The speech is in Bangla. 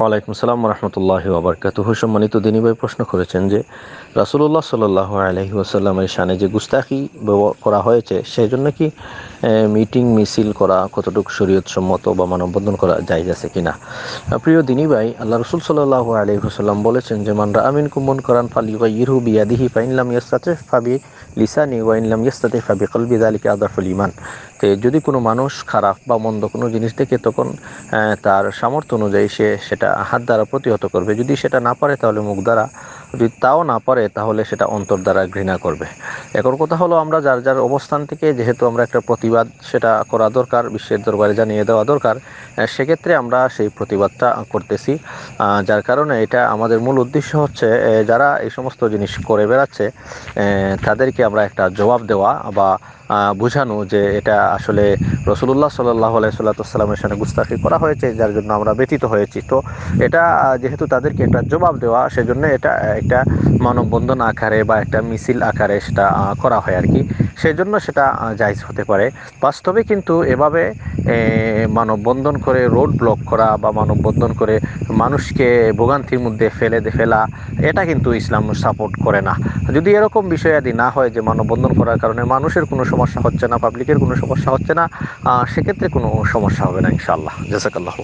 ওয়ালাইকুম সালাম রহমতুল্লাহ আবরকাত সম্মানিত দিনী ভাই প্রশ্ন করেছেন যে রাসুল্লাহ সাল্লাহ আলহি আসাল্লামের শানে যে গুস্তাখি করা হয়েছে সেই জন্য কি মিটিং মিছিল করা কতটুকু শরীয়ত সম্মত বা মানববন্ধন করা যায় আছে কিনা? প্রিয় দিনী ভাই, আল্লাহ রসুল সাল্লাহ আলহি আসাল্লাম বলেছেন যে মানরা আমিন কুম্বন করান ফালি ইরহু বিয়াদিহি ফাইনলাম ইয়াস্তাতে ফাবি লিসানি ওয়াইনলাম ইয়াস্তাতে ফাবি কলবি দালিকে আদাফুল ইমান তো যদি কোনো মানুষ খারাপ বা মন্দ কোনো জিনিস দেখে, তখন তার সামর্থ্য অনুযায়ী সে সেটা হাত দ্বারা প্রতিহত করবে। যদি সেটা না পারে, তাহলে মুখ দ্বারা। যদি তাও না পারে, তাহলে সেটা অন্তর দ্বারা ঘৃণা করবে। এখন কথা হলো আমরা যার যার অবস্থান থেকে যেহেতু আমরা একটা প্রতিবাদ সেটা করা দরকার, বিশ্বের দরবারে জানিয়ে দেওয়া দরকার সেক্ষেত্রে আমরা সেই প্রতিবাদটা করতেছি। যার কারণে এটা আমাদের মূল উদ্দেশ্য হচ্ছে যারা এই সমস্ত জিনিস করে বেড়াচ্ছে তাদেরকে আমরা একটা জবাব দেওয়া বা বোঝানো যে এটা আসলে রসুল্লাহ সাল্লাহ সাল্লাতামের সঙ্গে গুস্তাখি করা হয়েছে, যার জন্য আমরা ব্যতীত হয়েছি। তো এটা যেহেতু তাদেরকে একটা জবাব দেওয়া, সেজন্য এটা একটা মানববন্ধন আকারে বা একটা মিছিল আকারে সেটা করা হয় আর কি। সেই জন্য সেটা জায়জ হতে পারে। বাস্তবে কিন্তু এভাবে মানববন্ধন করে রোড ব্লক করা বা মানববন্ধন করে মানুষকে ভোগান্তির মধ্যে ফেলে ফেলা, এটা কিন্তু ইসলাম সাপোর্ট করে না। যদি এরকম বিষয়াদি না হয় যে মানববন্ধন করার কারণে মানুষের কোনো সমস্যা হচ্ছে না পাবলিকের কোনো সমস্যা হচ্ছে না সেক্ষেত্রে কোনো সমস্যা হবে না ইনশাআল্লাহ। জাজাকাল্লাহ